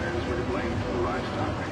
patterns were to blame for the livestock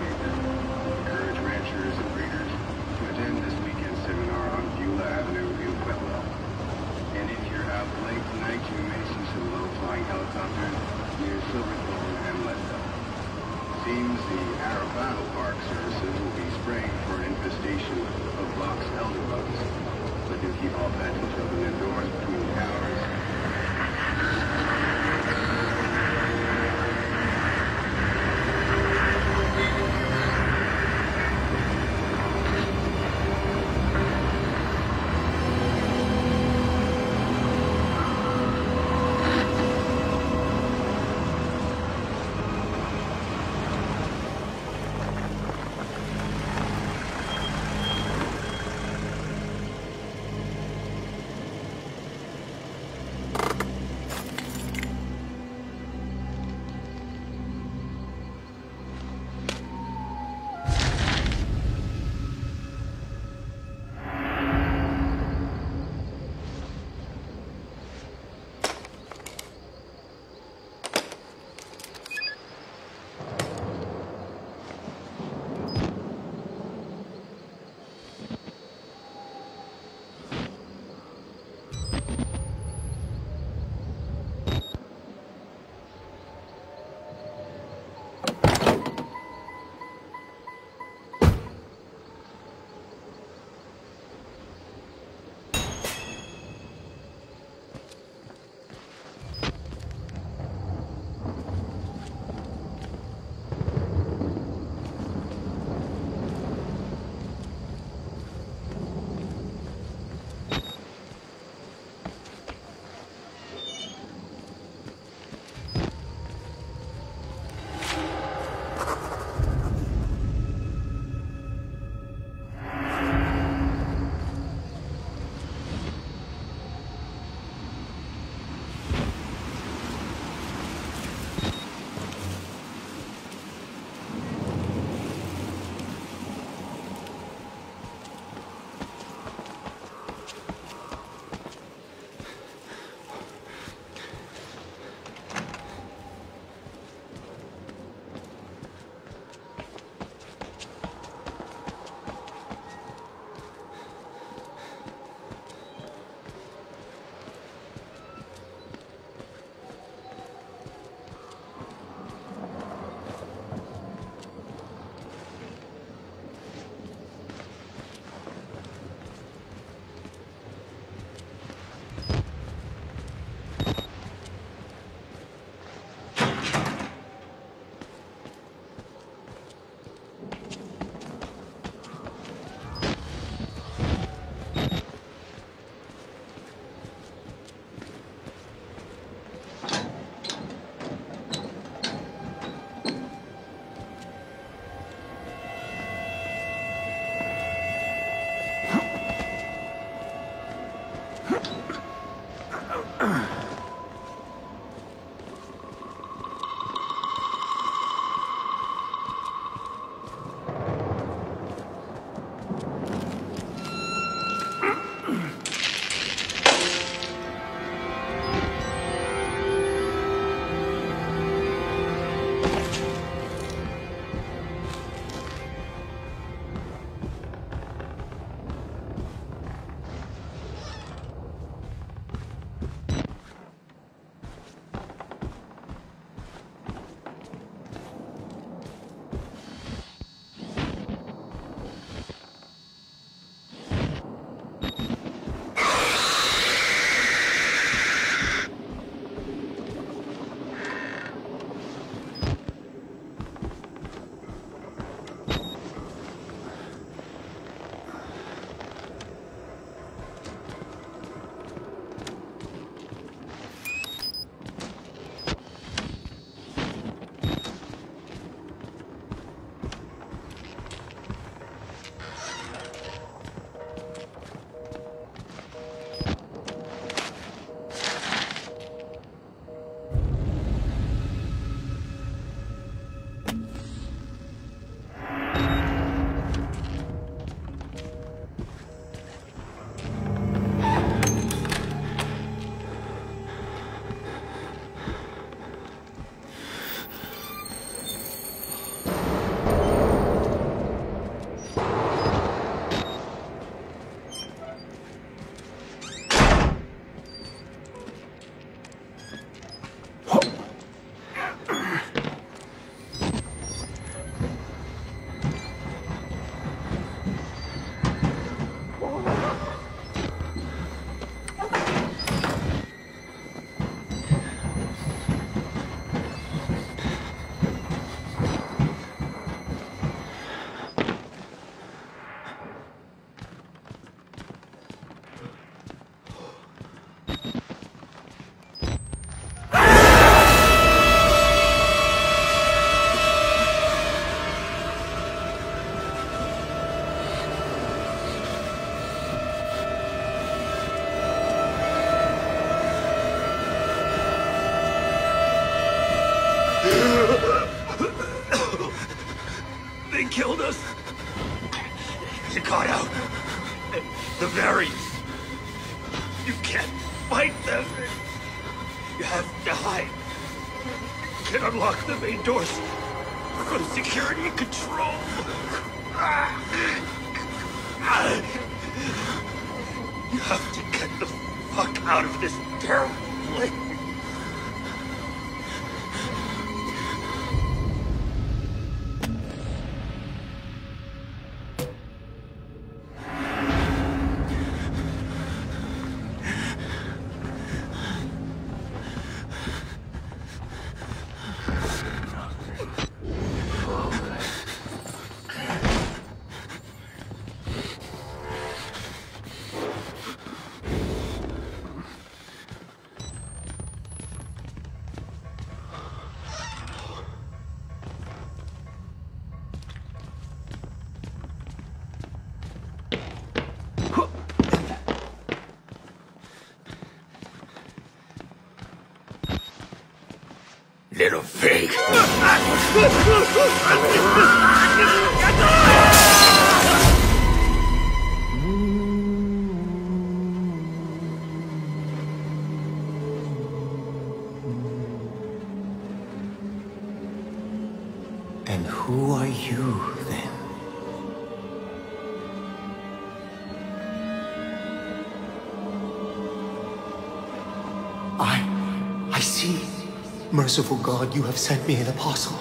merciful God, you have sent me an apostle.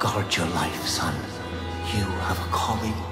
Guard your life, son. You have a calling.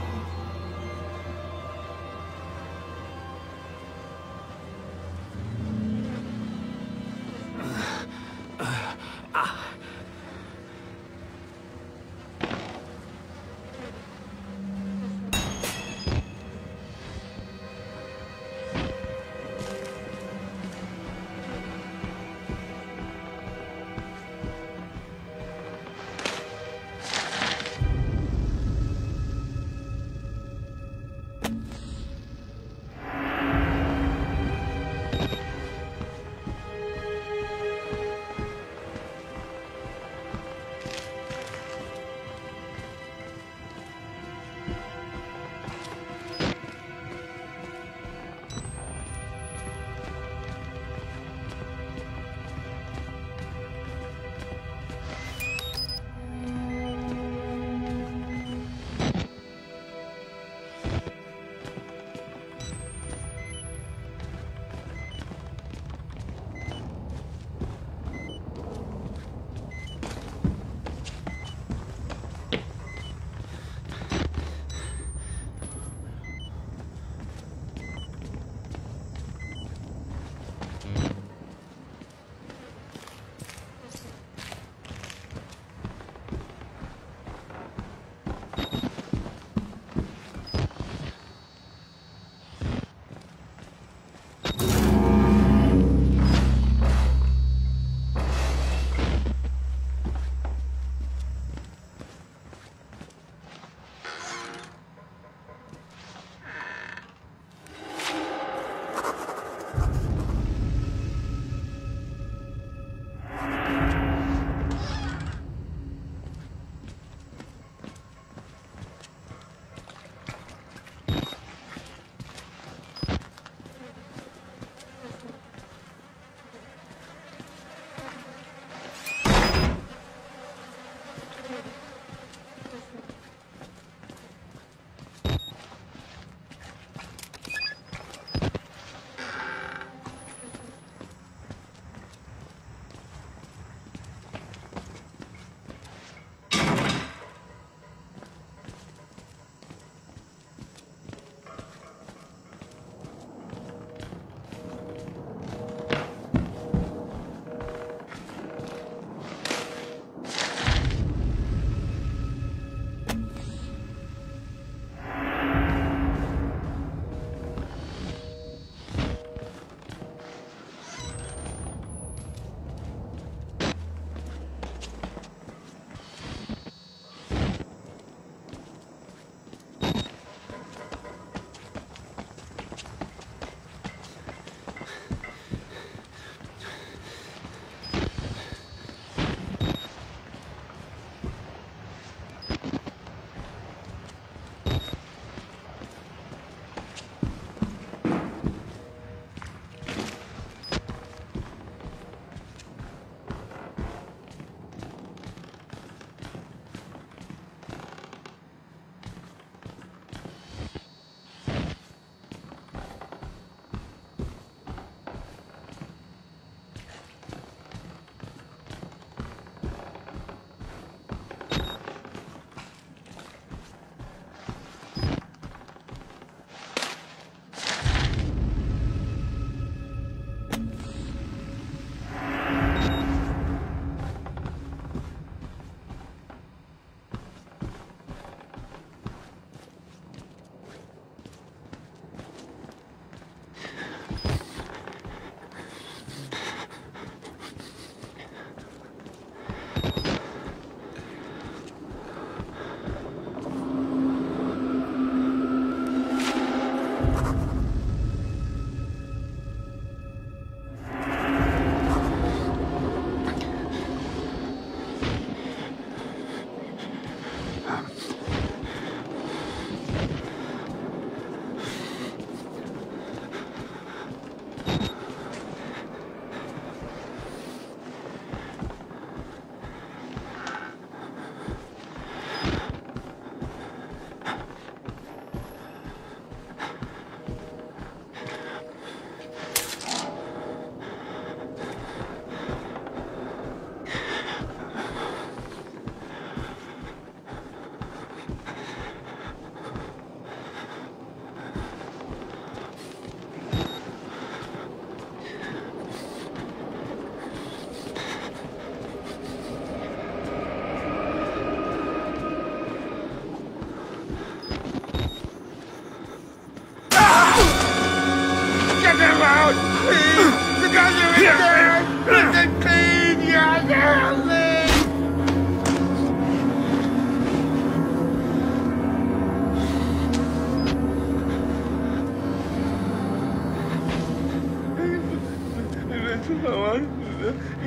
Listen, please, yeah,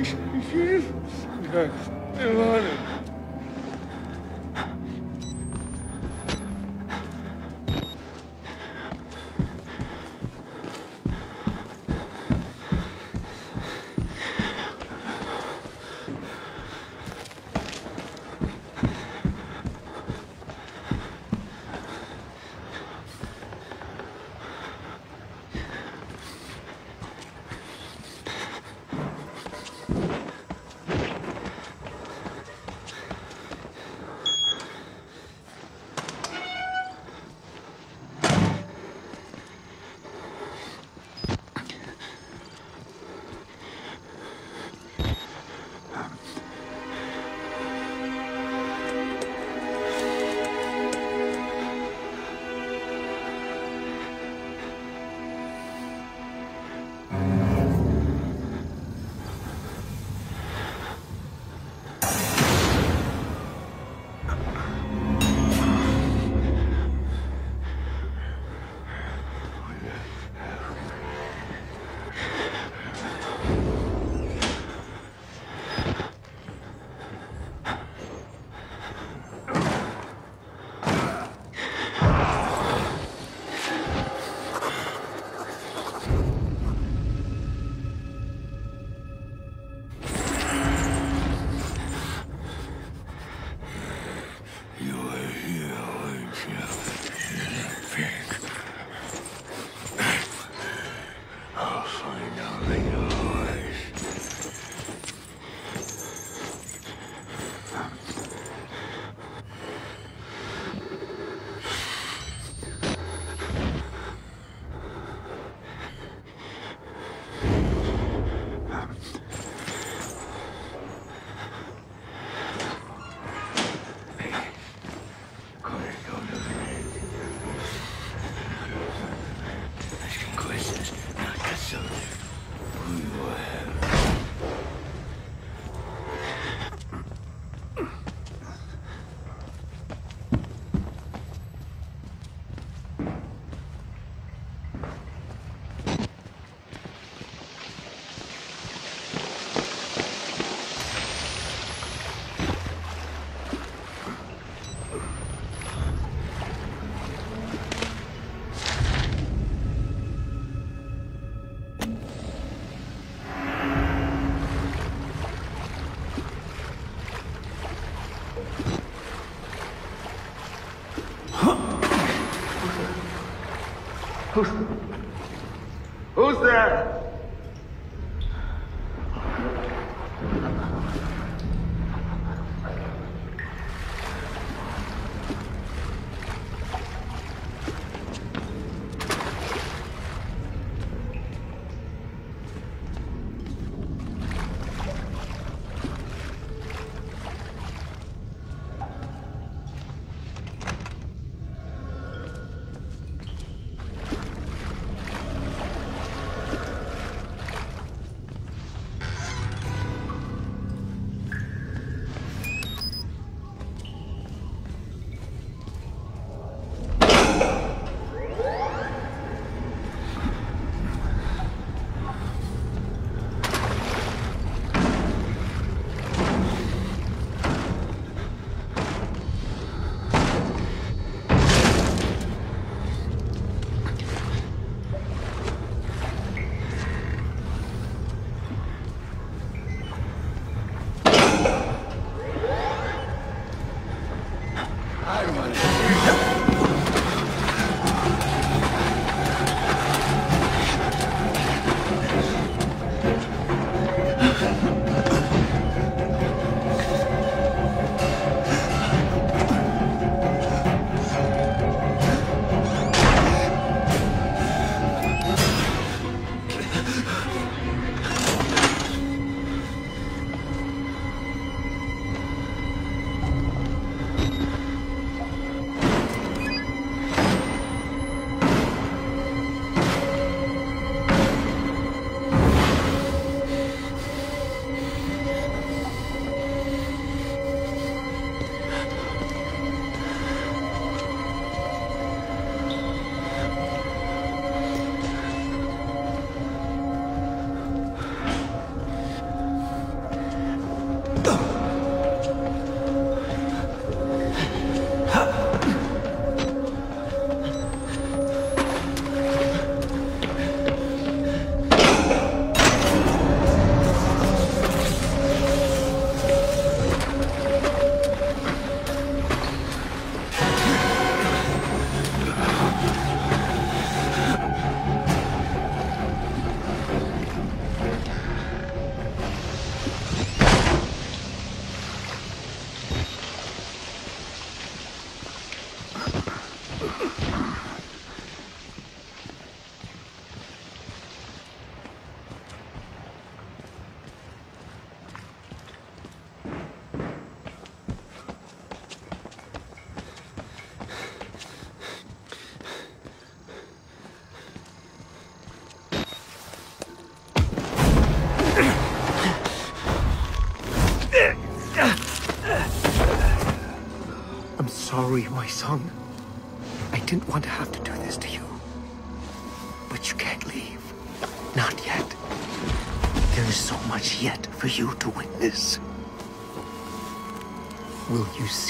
Ich,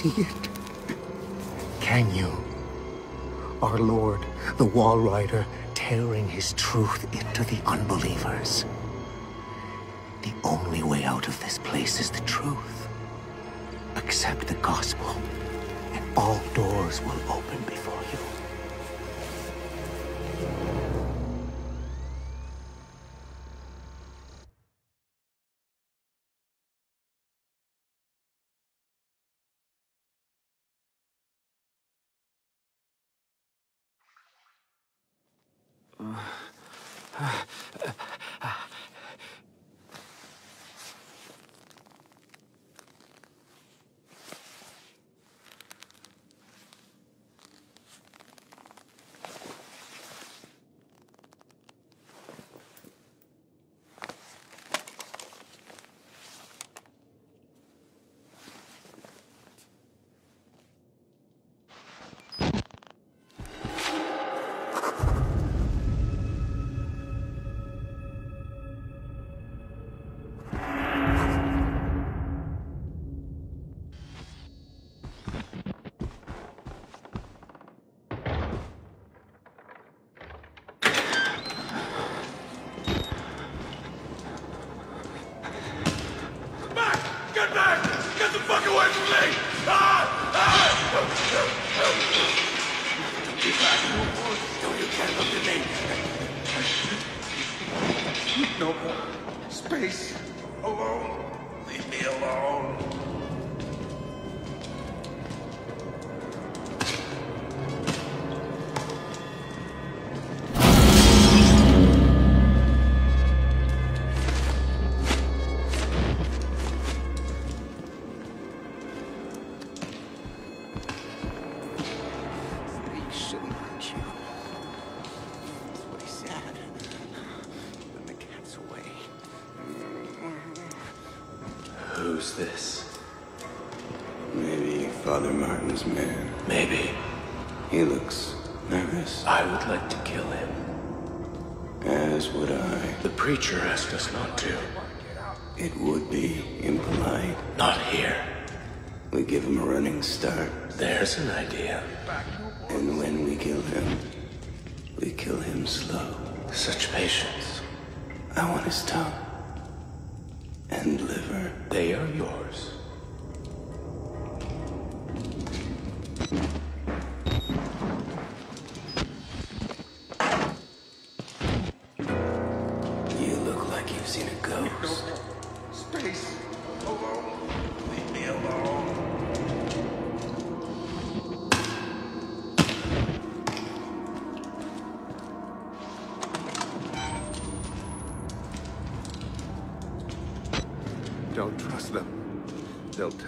see it? Can you? Our Lord, the Walrider, tearing his truth into the unbelievers. The only way out of this place is the truth. Accept the gospel, and all doors will open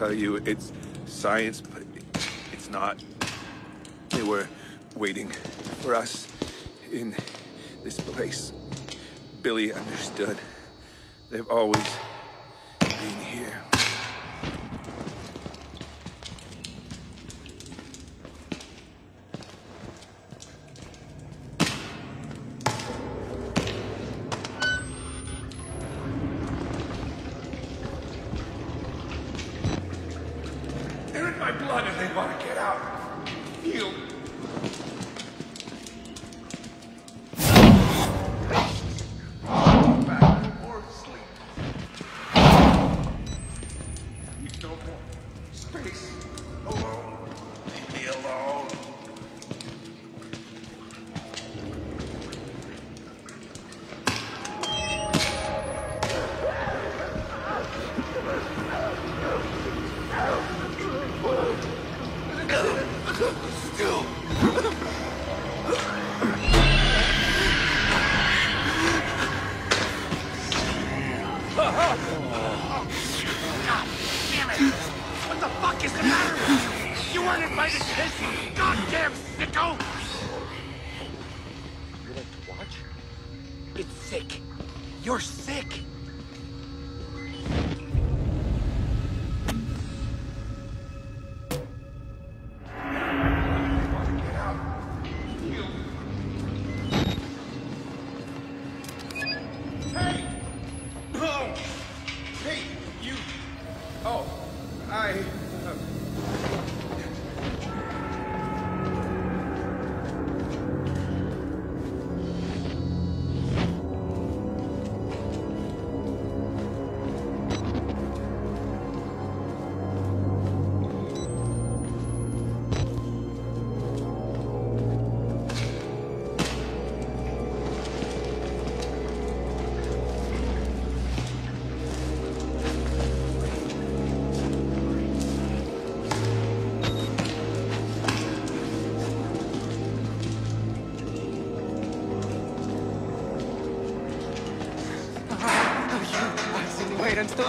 tell you, it's science, but it's not. They were waiting for us in this place. Billy understood. They've always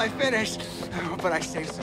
I finish. Oh, but I saved some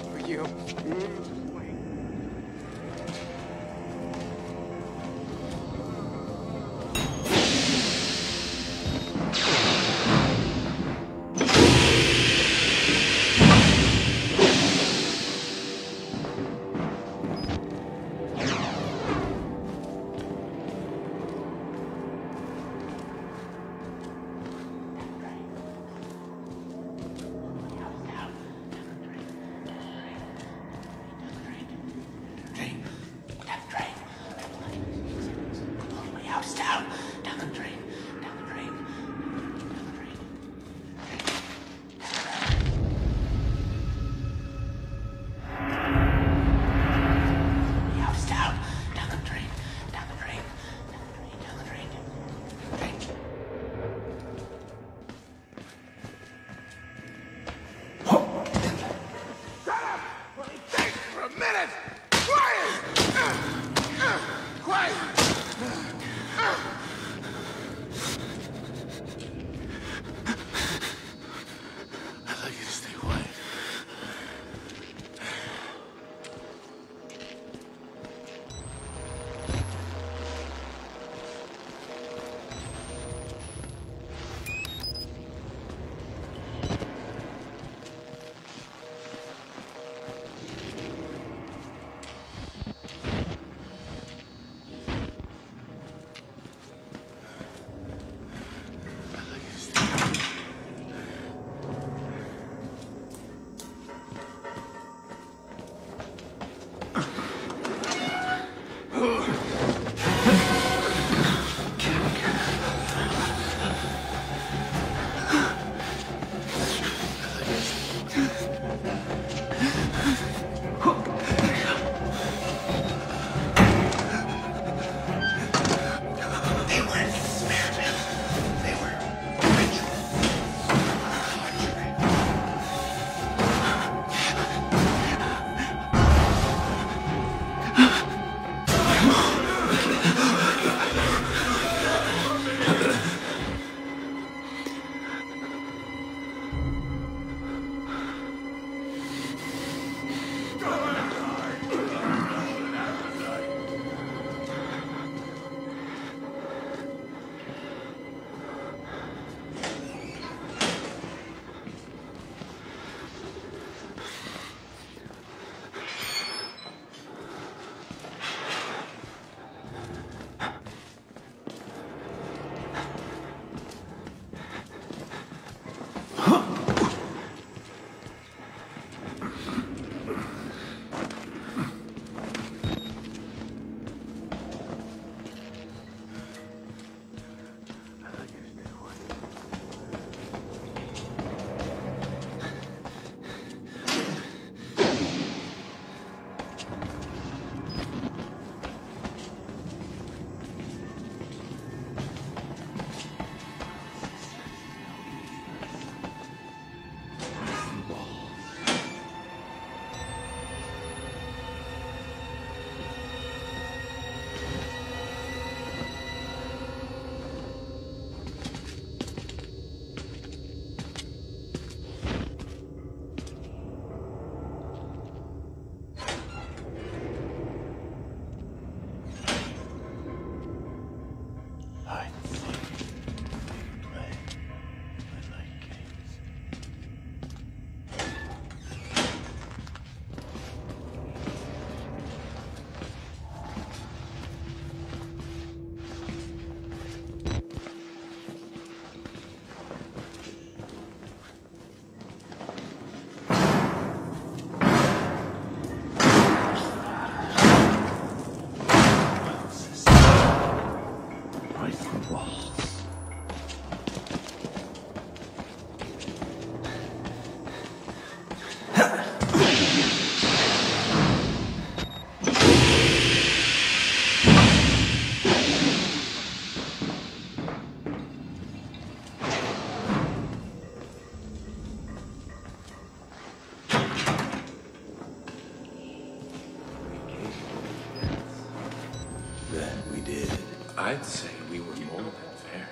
I'd say we were more than fair.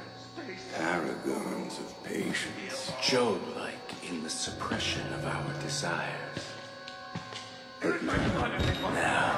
Paragons of patience. Job-like in the suppression of our desires. Now,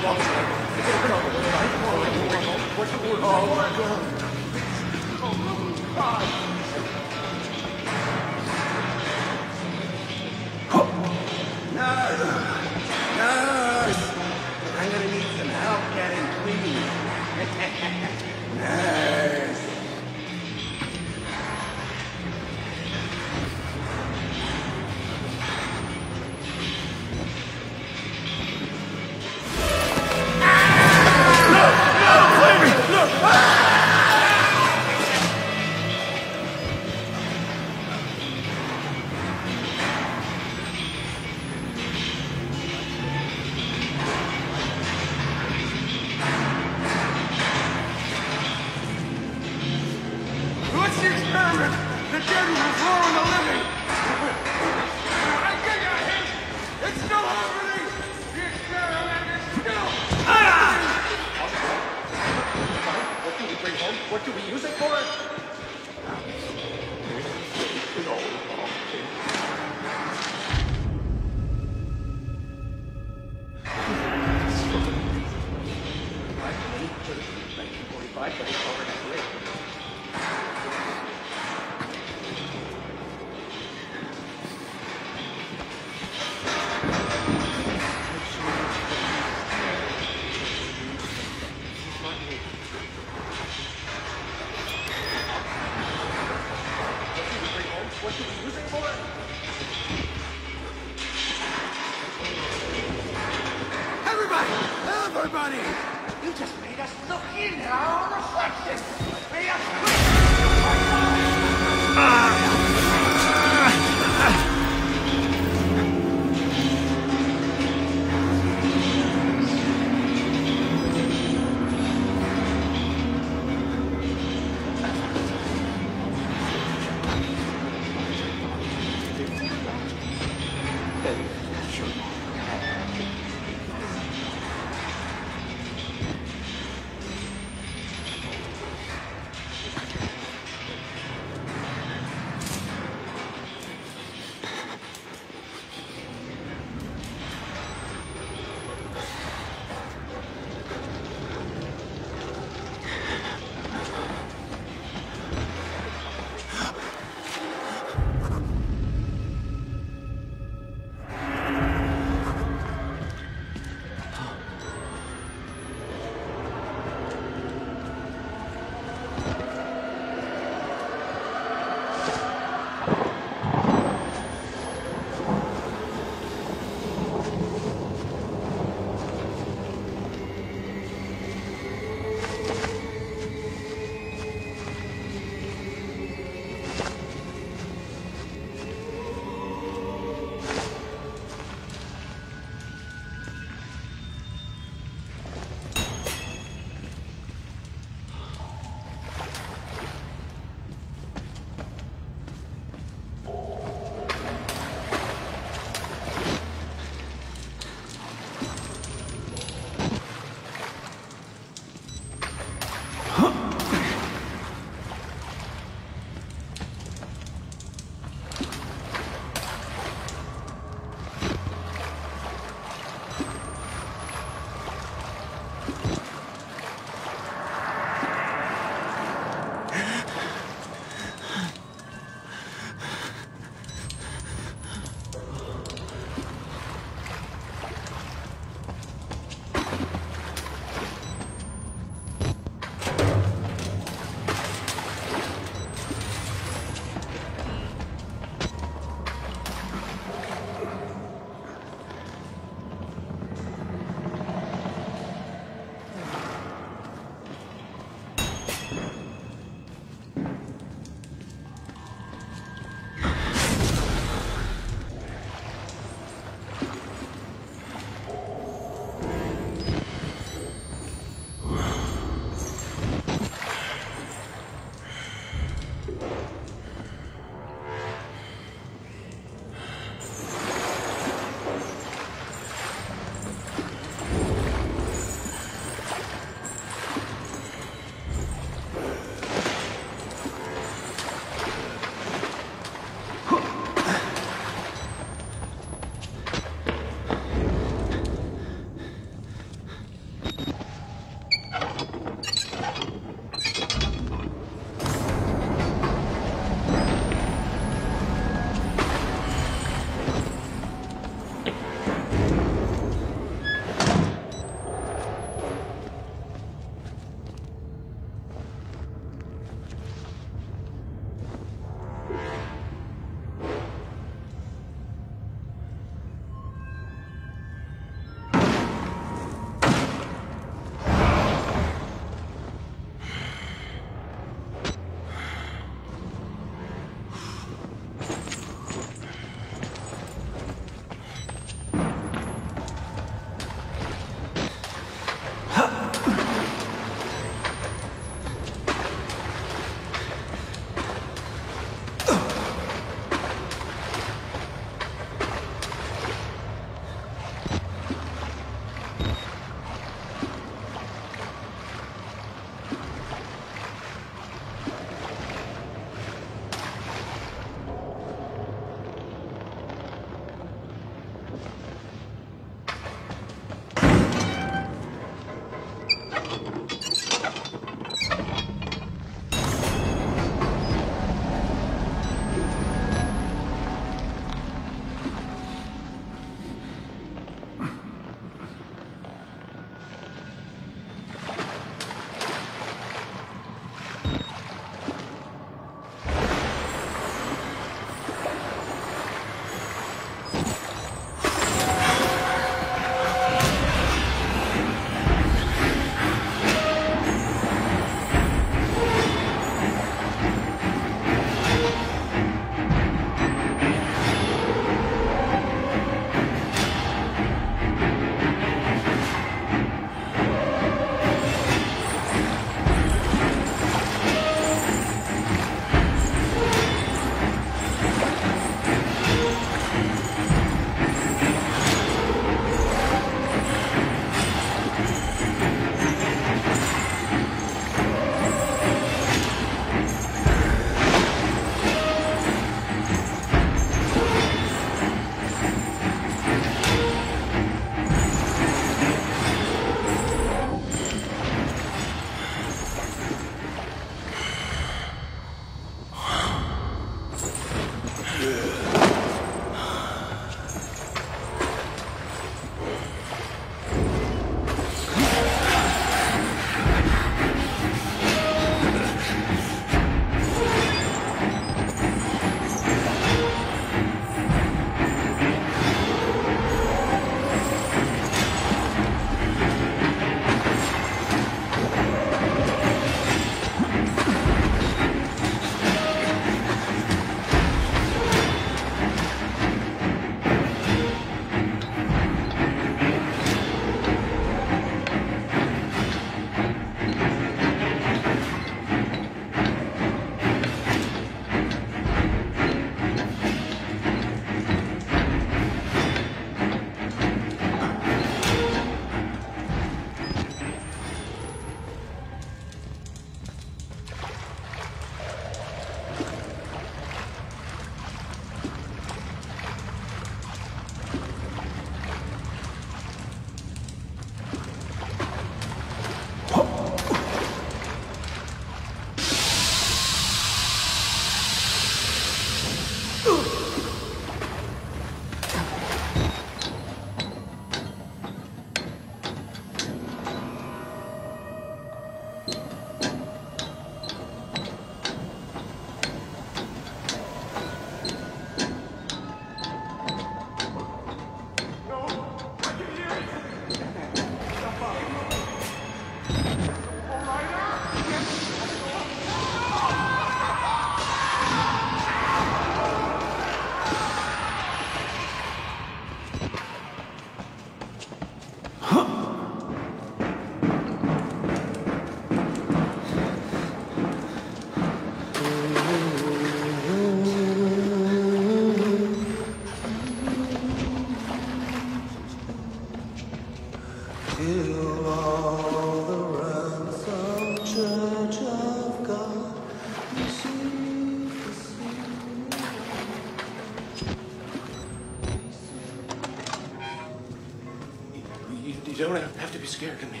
scared of me.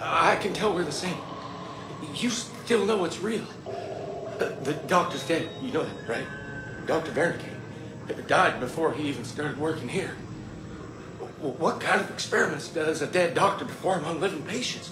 I can tell we're the same. You still know it's real. The doctor's dead. You know that, right? Dr. Wernicke died before he even started working here. What kind of experiments does a dead doctor perform on living patients?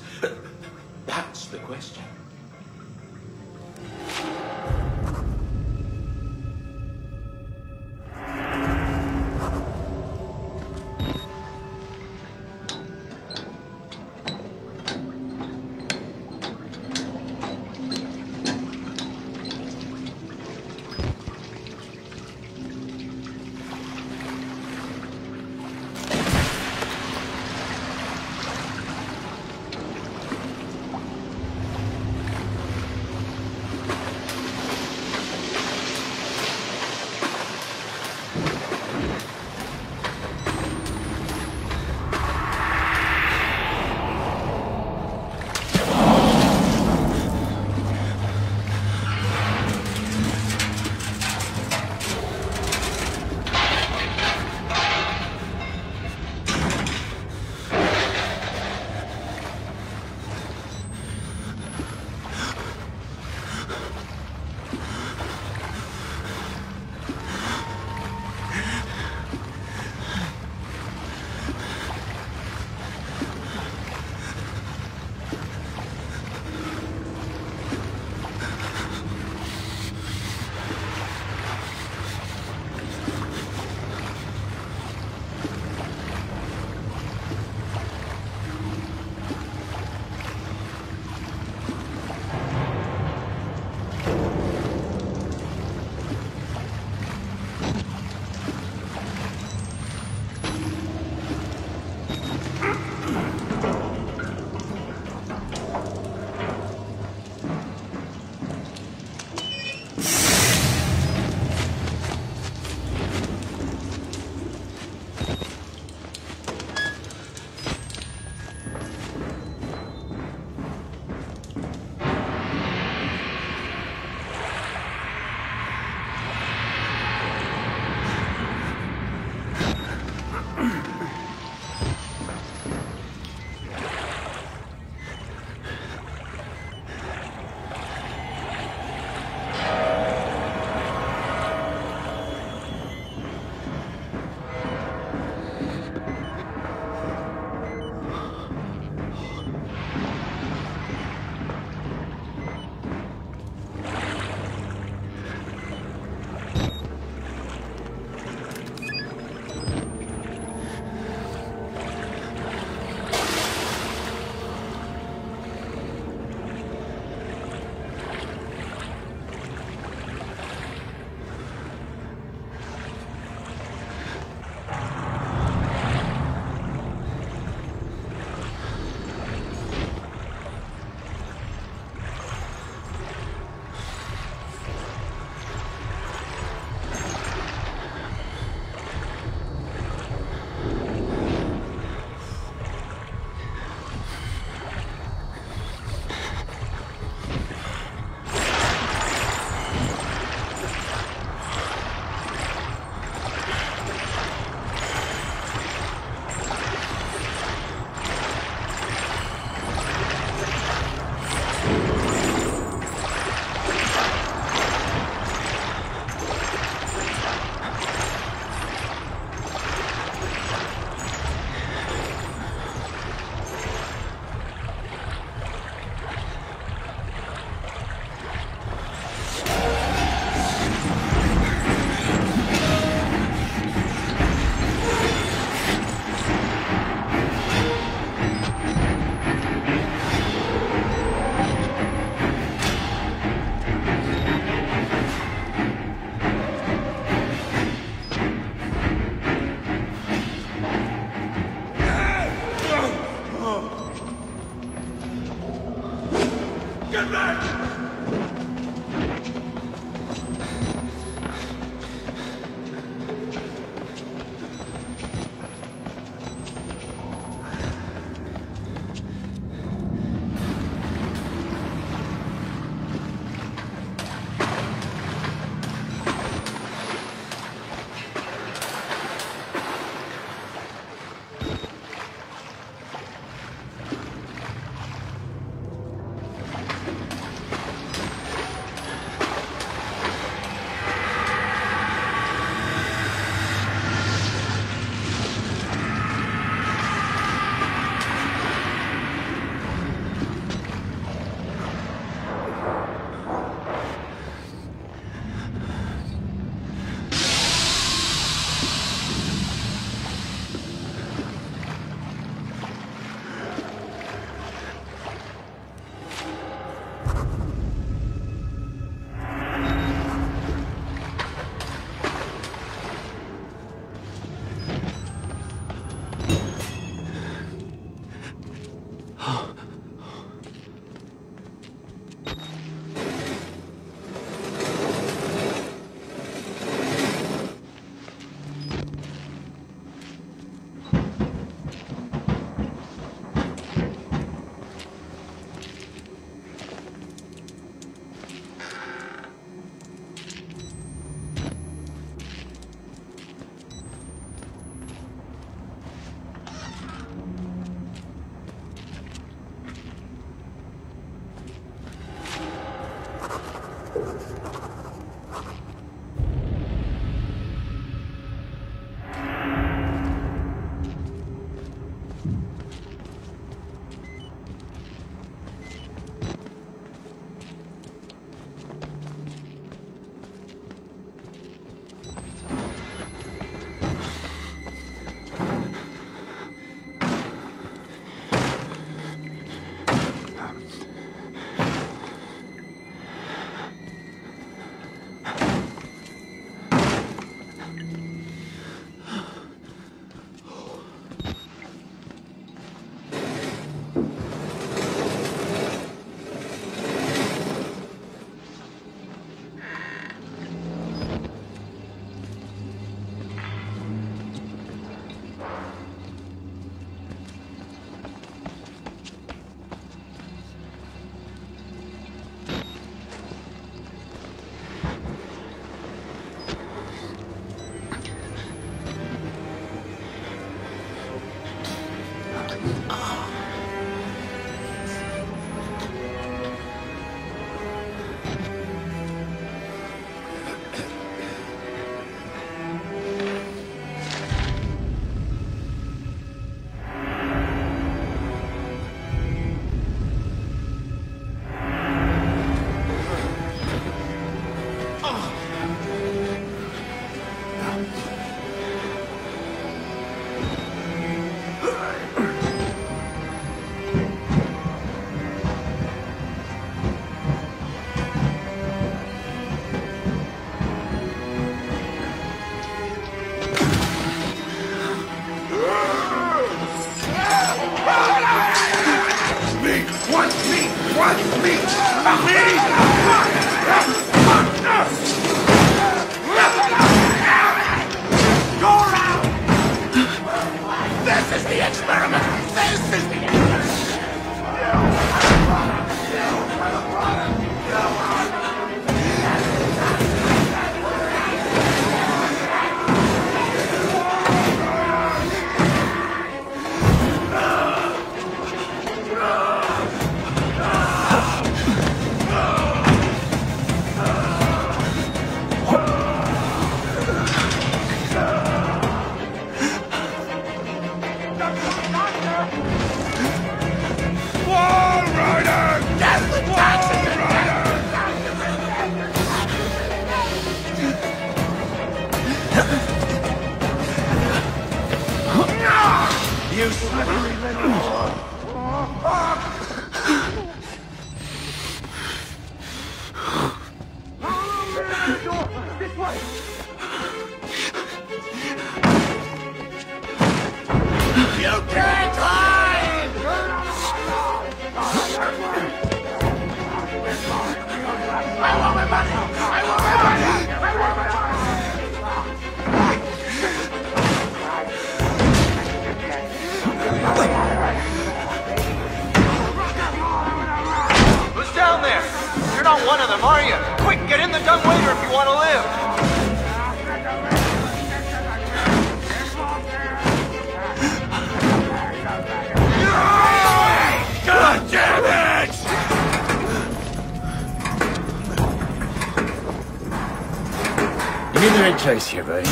Choice here, buddy.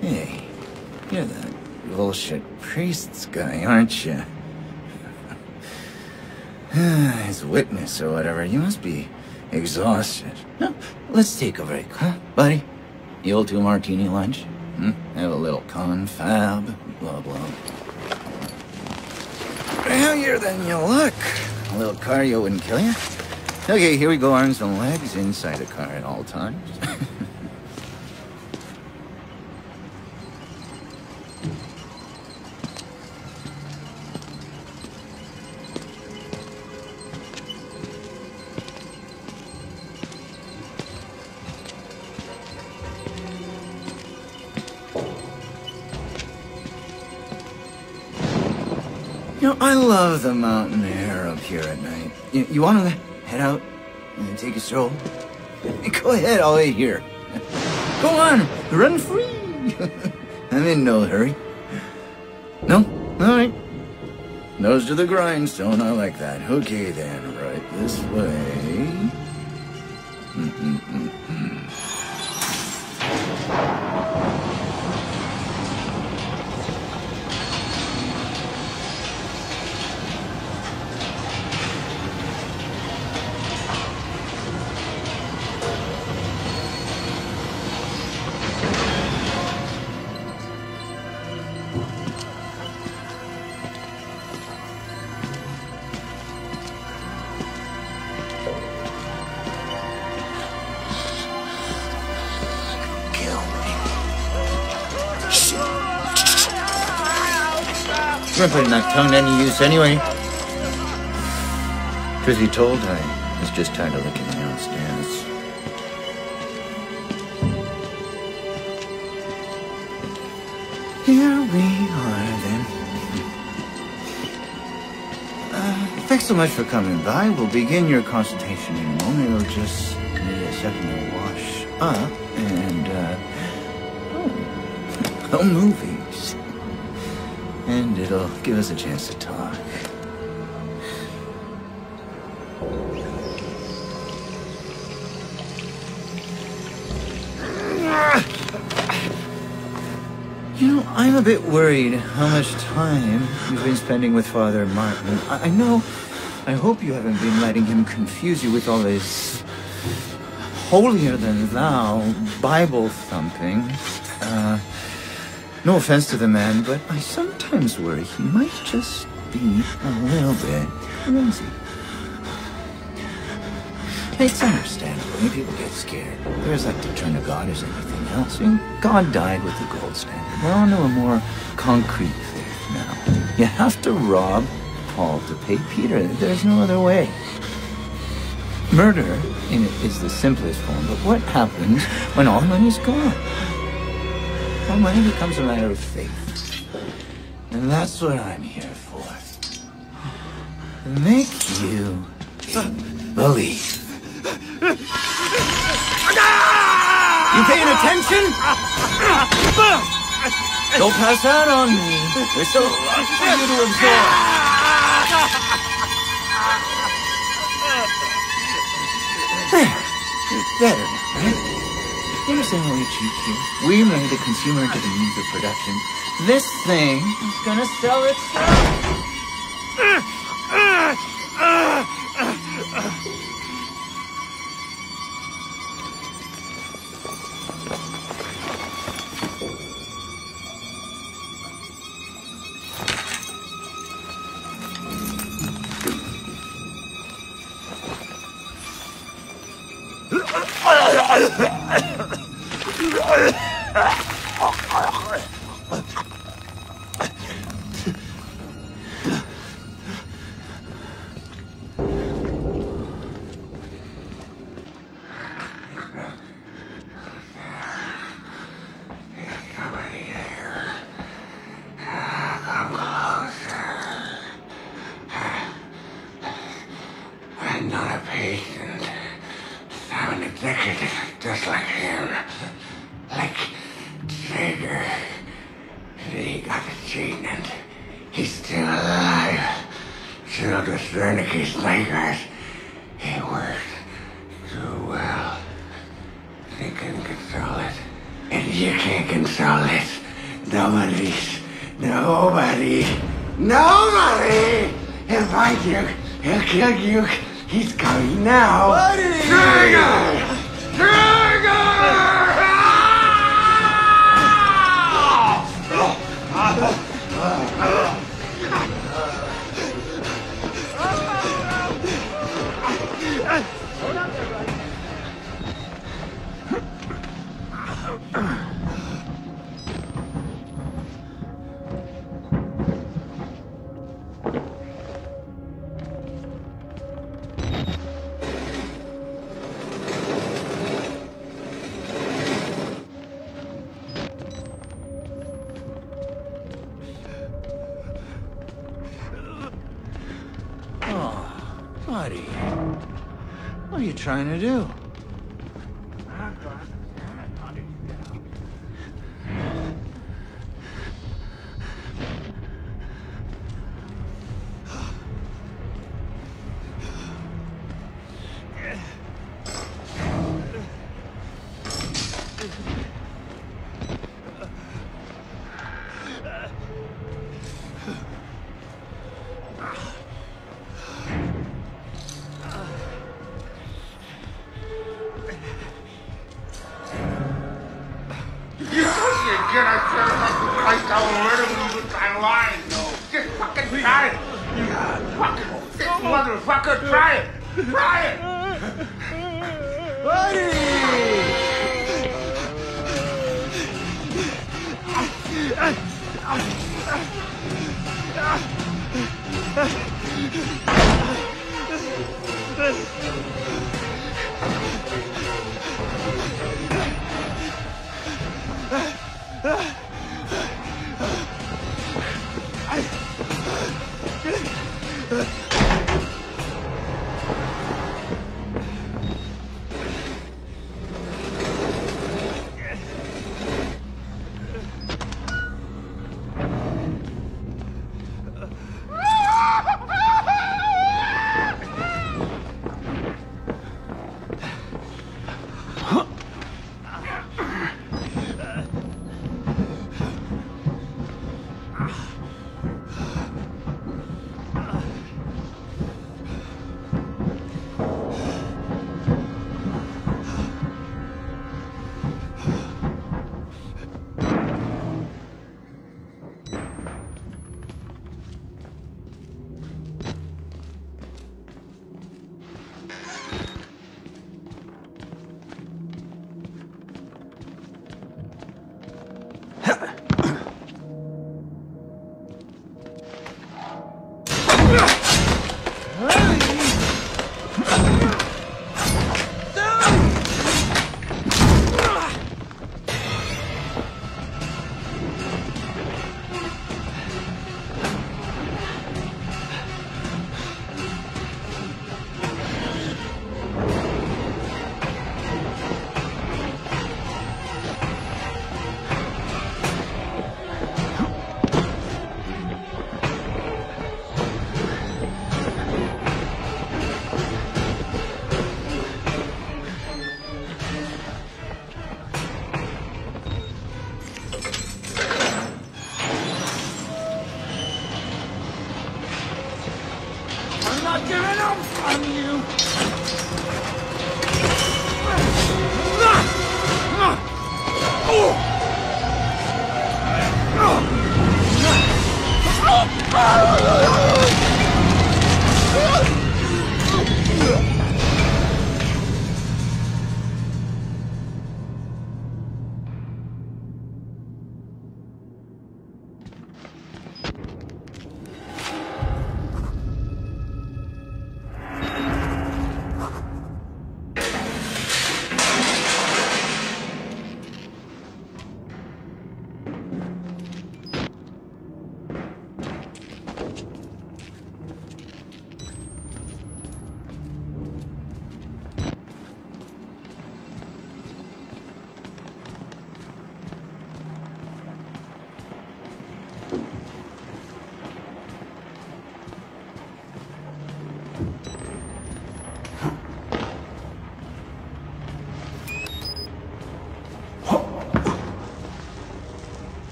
Hey, you're that bullshit priest's guy, aren't you? His witness or whatever. You must be exhausted. No, let's take a break, huh, buddy? Old two martini lunch? Hmm? Have a little confab, blah blah. Heavier than you look. A little cardio wouldn't kill you. Okay, here we go, arms and legs inside the car at all times. You know, I love the mountain air up here at night. You, you want to out and take a stroll? Go ahead, I'll wait here. Go on, run free. I'm in no hurry. No? All right. Nose to the grindstone, I like that. Okay then, right this way. Putting that tongue to any use anyway. Truth be told, I was just tired of looking downstairs. Here we are then. Uh, thanks so much for coming by. We'll begin your consultation in a moment. It'll just need a second to wash up and, uh, oh. no movies. Give us a chance to talk. You know, I'm a bit worried how much time you've been spending with Father Martin. I, I know, I hope you haven't been letting him confuse you with all his holier than thou Bible thumping. Uh, no offense to the man, but I sometimes worry he might just be a little bit crazy. It's understandable. Mean, people get scared. There's like the turn to God as anything else. Mean, God died with the gold standard. We're on to a more concrete faith now. You have to rob Paul to pay Peter. There's no other way. Murder is the simplest form, but what happens when all money's gone? Well, money becomes a matter of faith. And that's what I'm here for. Make you believe. You paying attention? Don't pass out on me. There's so much for you to absorb. There. Better right? You understand how we cheat here? We made the consumer into the means of production. This thing is gonna sell itself. Ah!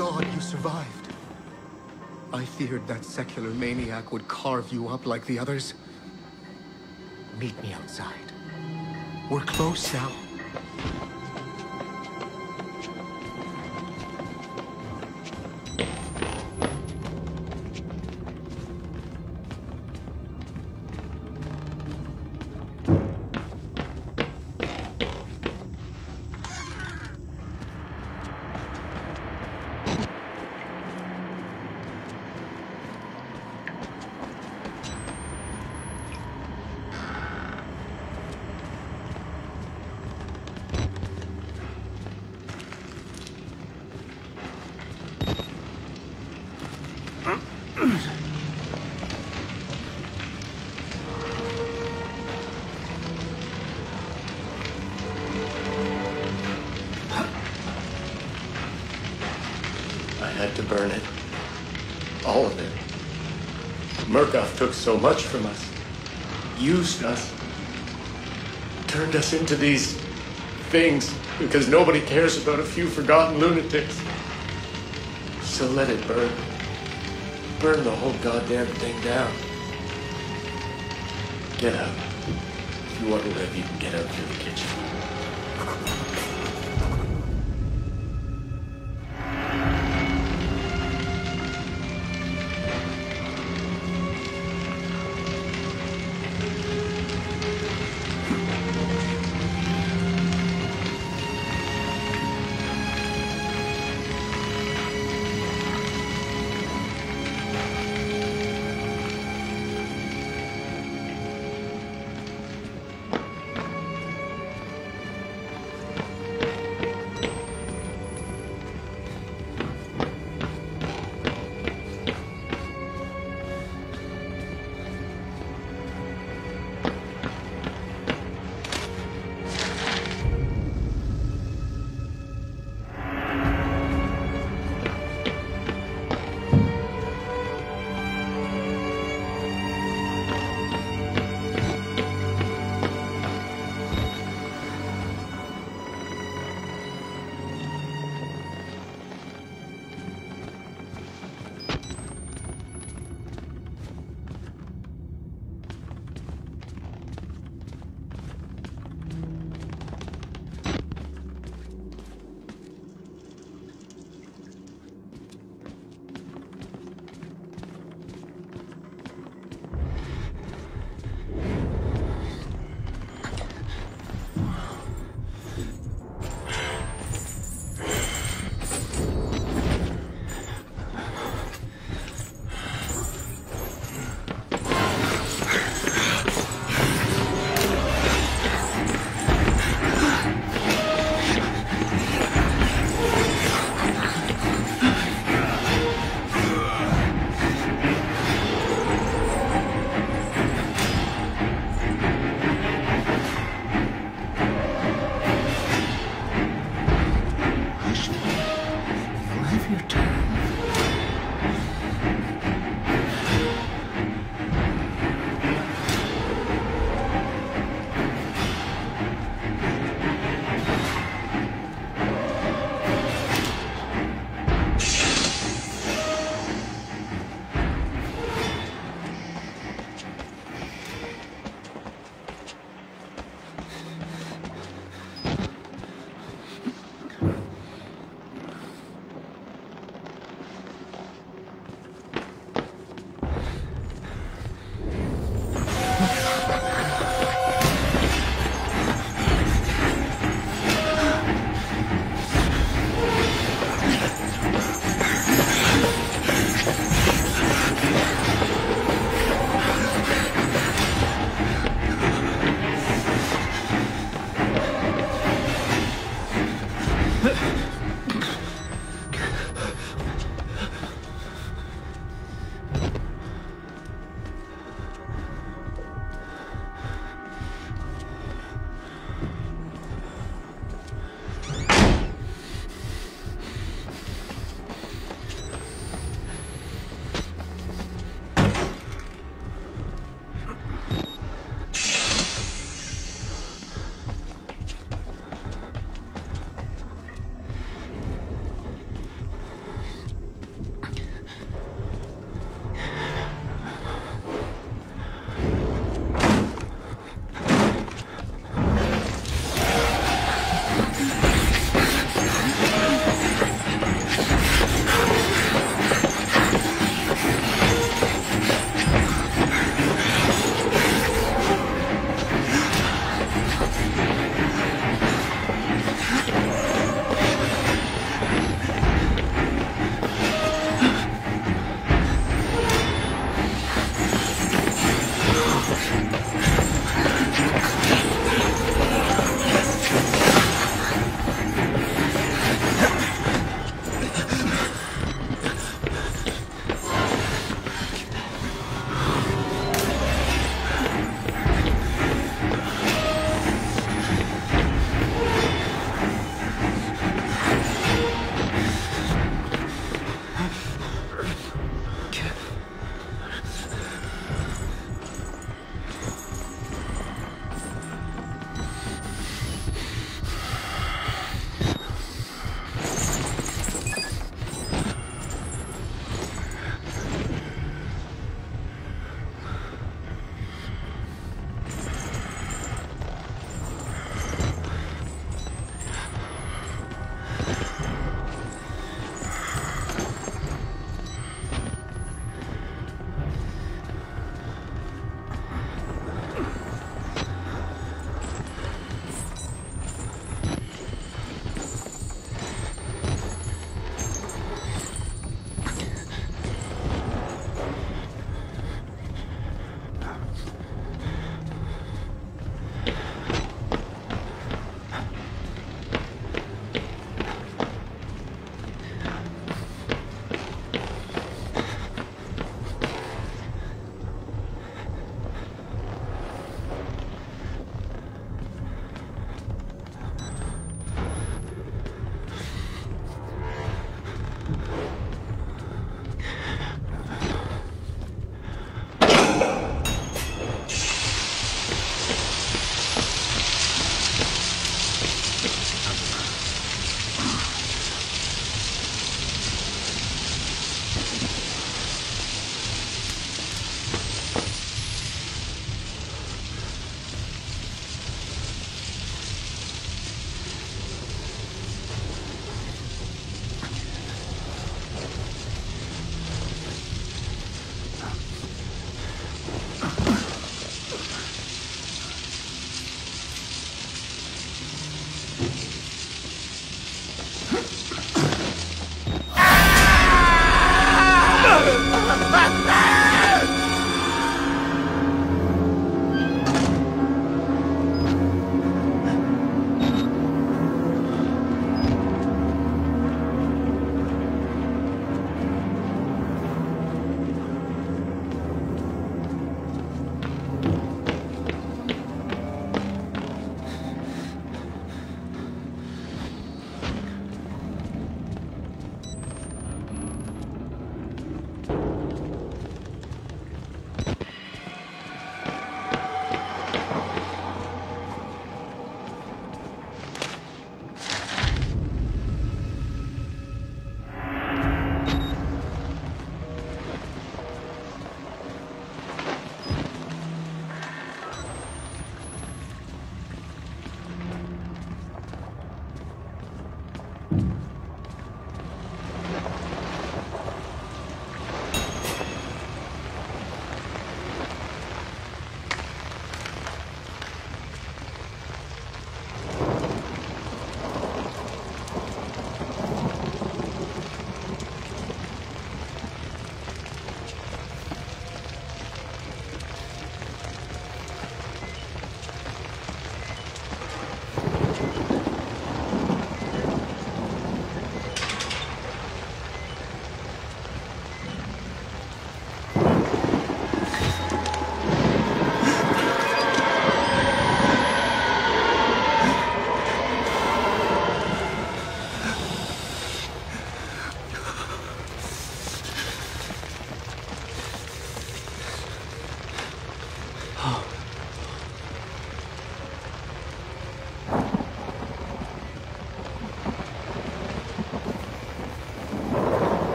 God you survived. I feared that secular maniac would carve you up like the others. Meet me outside. We're close now. Took so much from us. Used us. Turned us into these things because nobody cares about a few forgotten lunatics. So let it burn. Burn the whole goddamn thing down. Get out. If you want to live, you can get out through the kitchen.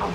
好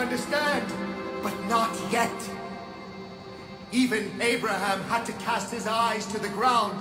understand, but not yet. Even Abraham had to cast his eyes to the ground.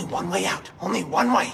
Only one way out. Only one way.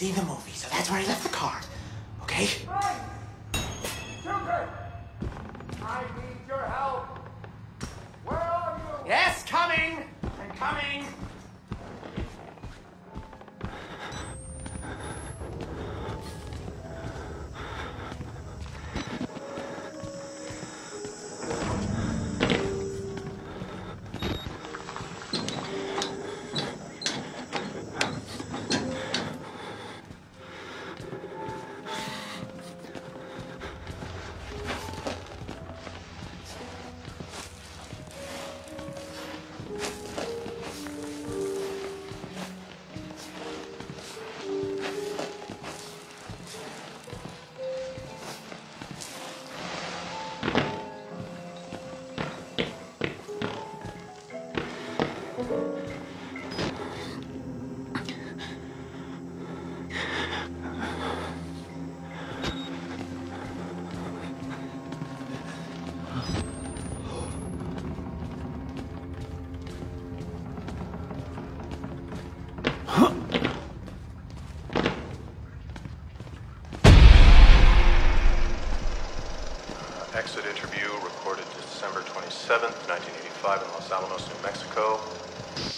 See the 27th, 1985 in Los Alamos, New Mexico.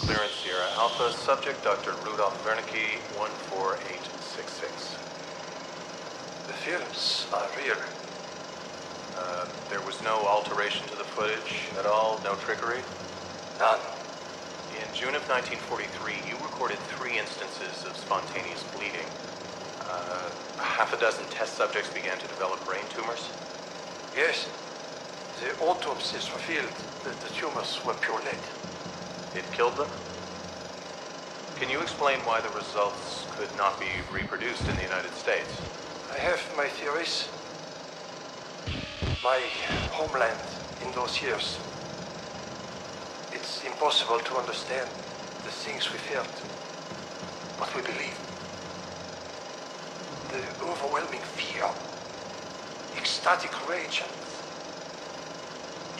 Clearance Sierra Alpha. Subject Dr. Rudolf Wernicke, 14866. The films are real. Uh, there was no alteration to the footage at all? No trickery? None. In June of 1943, you recorded three instances of spontaneous bleeding. Uh, half a dozen test subjects began to develop brain tumors. Yes. The autopsies revealed that the tumors were pure lead. It killed them? Can you explain why the results could not be reproduced in the United States? I have my theories. My homeland in those years. It's impossible to understand the things we felt, what we believed. The overwhelming fear, ecstatic rage, and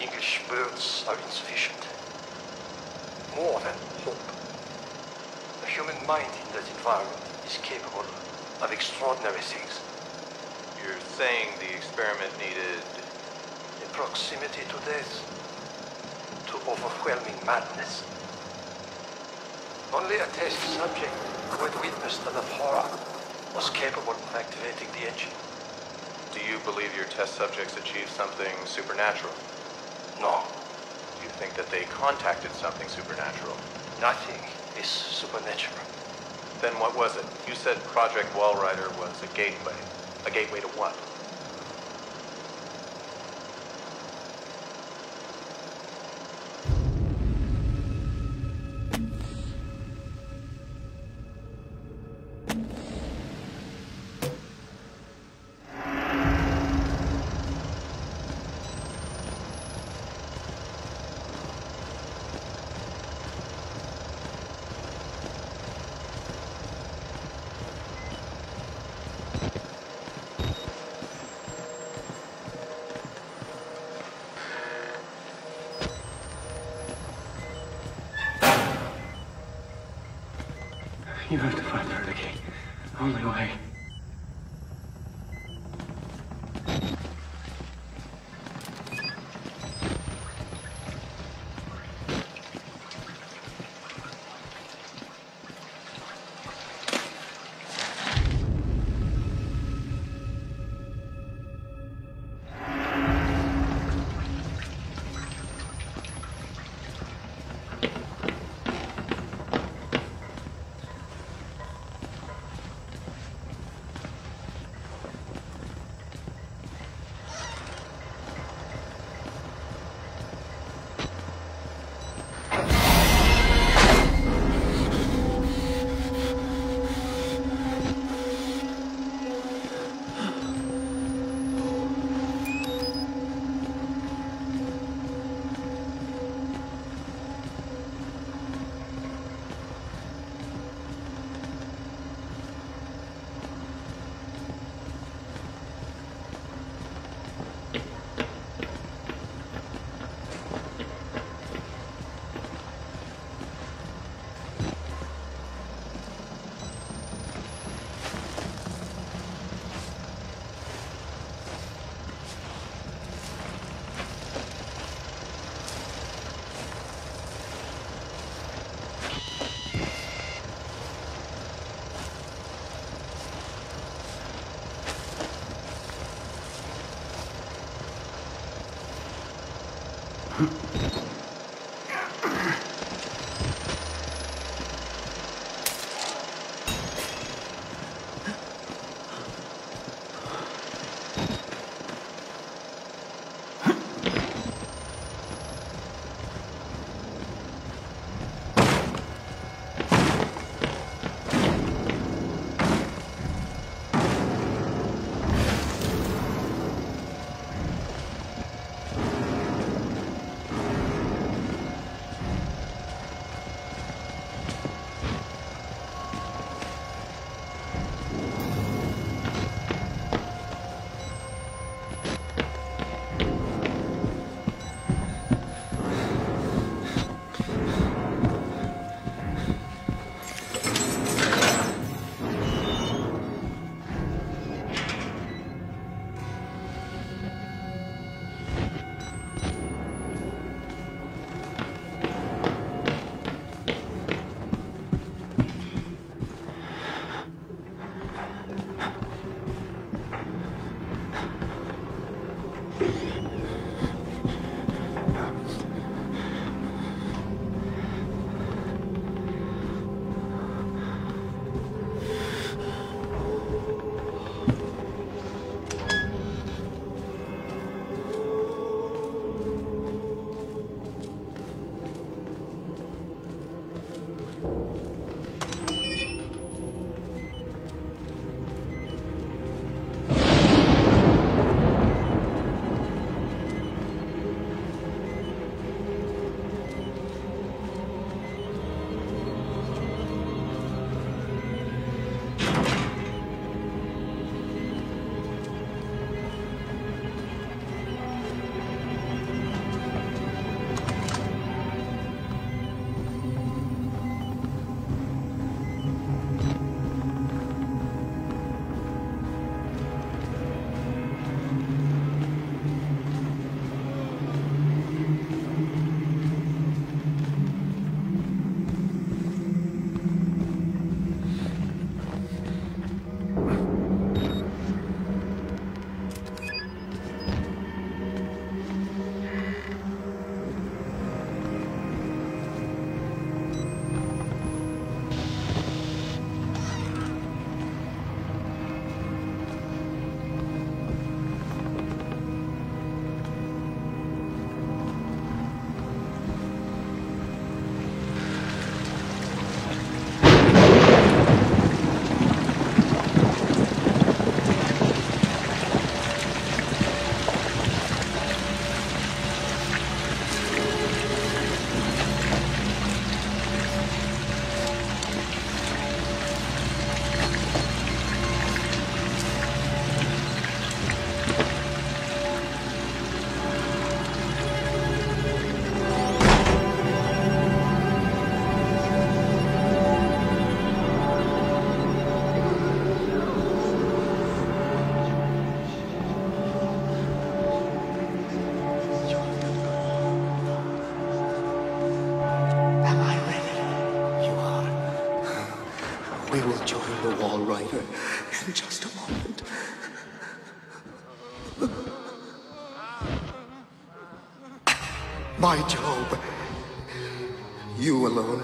English words are insufficient. More than hope. The human mind in that environment is capable of extraordinary things. You're saying the experiment needed... A proximity to death, to overwhelming madness. Only a test subject who had witnessed enough horror was capable of activating the engine. Do you believe your test subjects achieved something supernatural? No. You think that they contacted something supernatural? Nothing is supernatural. Then what was it? You said Project Walrider was a gateway. A gateway to what?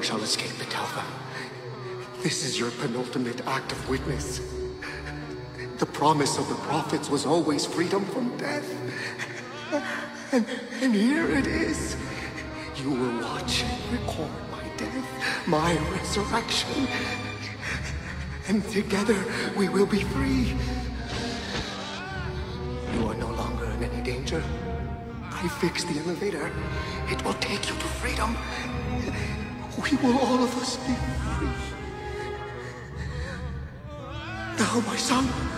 Shall escape the Telva. This is your penultimate act of witness. The promise of the prophets was always freedom from death. And, and here it is. You will watch and record my death, my resurrection. And together we will be free. You are no longer in any danger. I fixed the elevator. It will take you to freedom. We will all of us be free. Now, my son.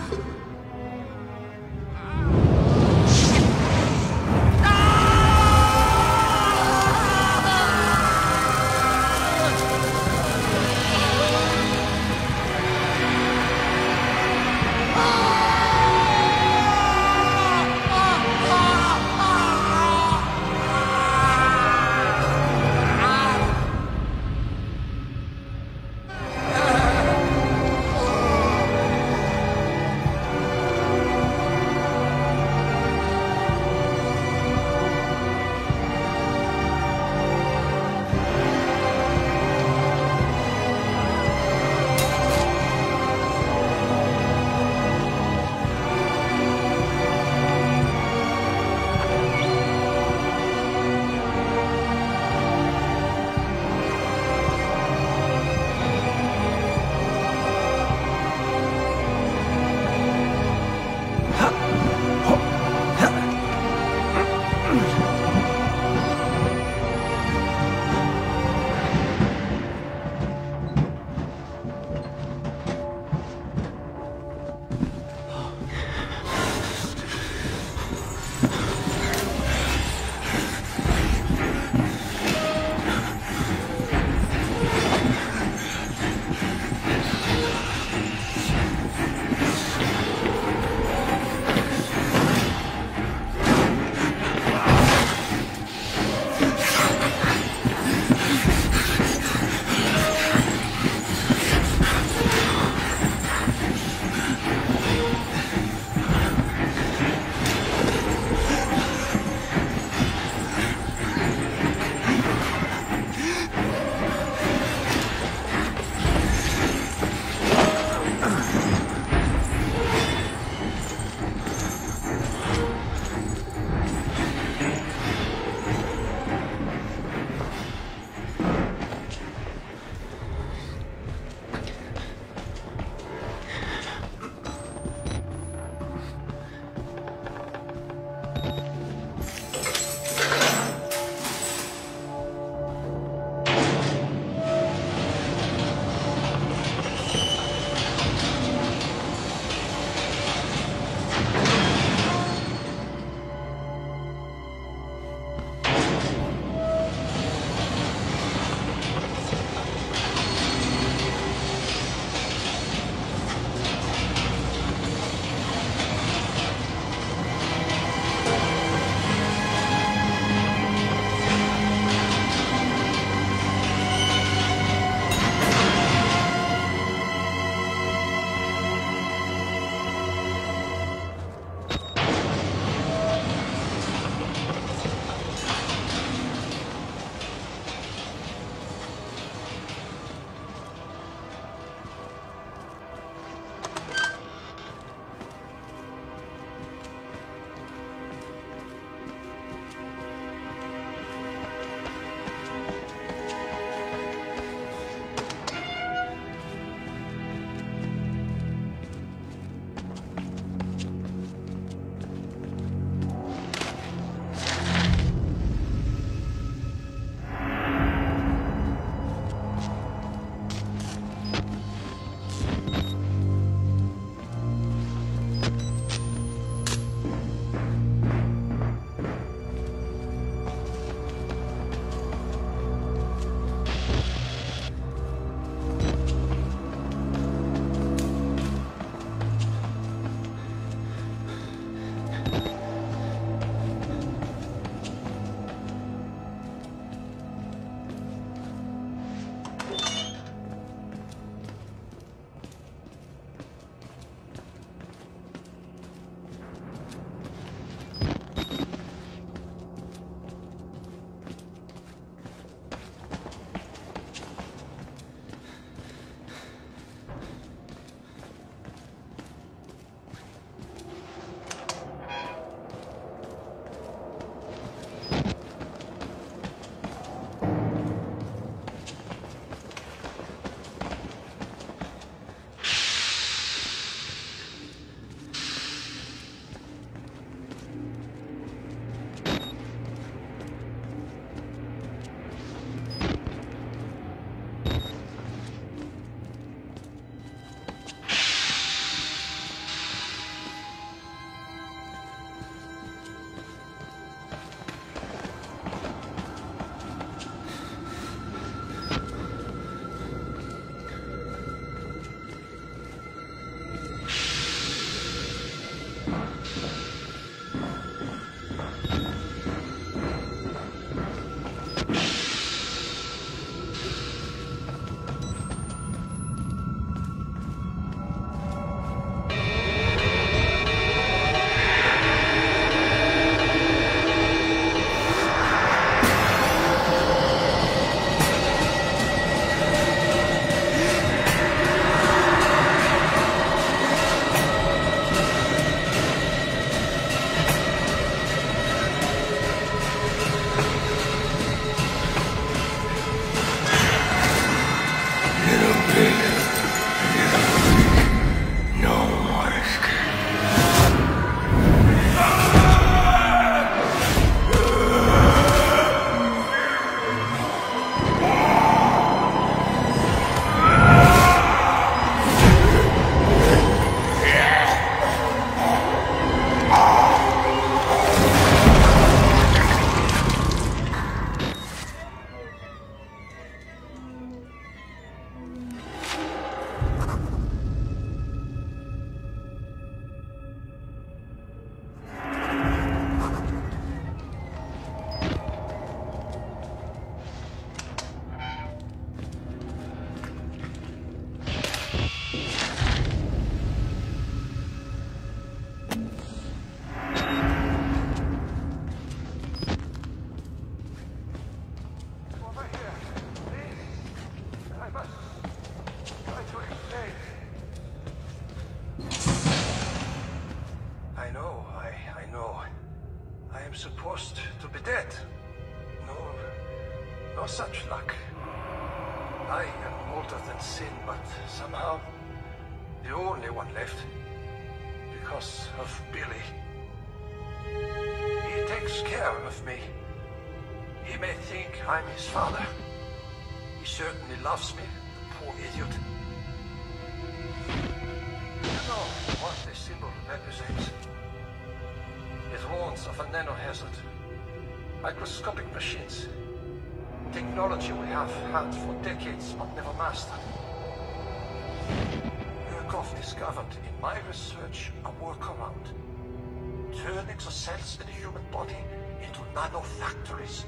Turning the cells in the human body into nanofactories.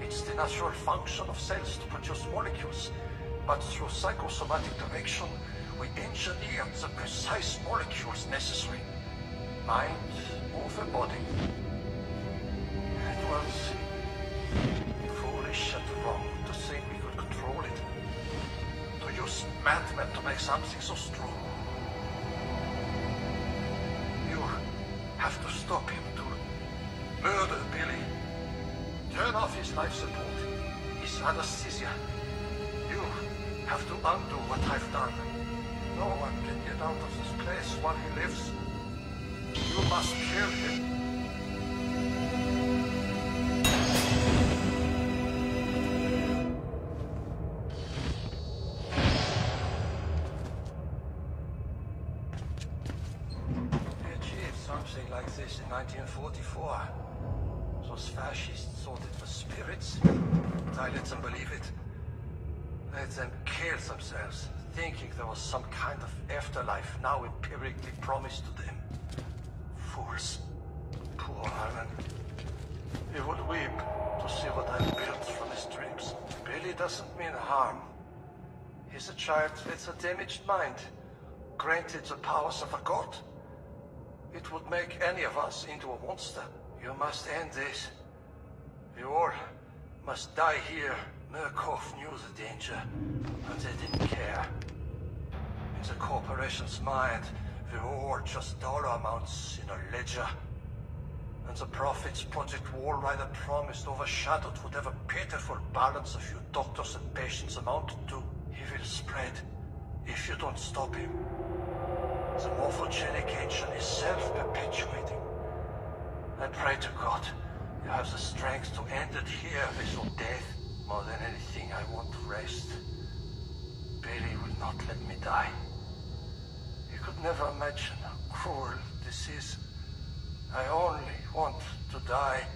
It's the natural function of cells to produce molecules, but through psychosomatic direction, we engineer the precise molecules necessary. Mind over body. It was foolish and wrong to think we could control it. To use madmen to make something so strong. Anesthesia. You have to undo what I've done. No one can get out of this place while he lives. You must kill him. They achieved something like this in 1944. Those fascists thought it was spirits. I let them believe it. Let them kill themselves, thinking there was some kind of afterlife now empirically promised to them. Fools. Poor Alan. He would weep to see what I built from his dreams. Billy doesn't mean harm. He's a child with a damaged mind, granted the powers of a god. It would make any of us into a monster. You must end this. You all must die here. Murkoff knew the danger, but they didn't care. In the corporation's mind, we're all just dollar amounts in a ledger. And the profits Project Walrider promised overshadowed whatever pitiful balance a few doctors and patients amounted to. He will spread if you don't stop him. The morphogenic agent is self-perpetuating. I pray to God you have the strength to end it here your death. More than anything, I want to rest. Billy will not let me die. You could never imagine how cruel this is. I only want to die.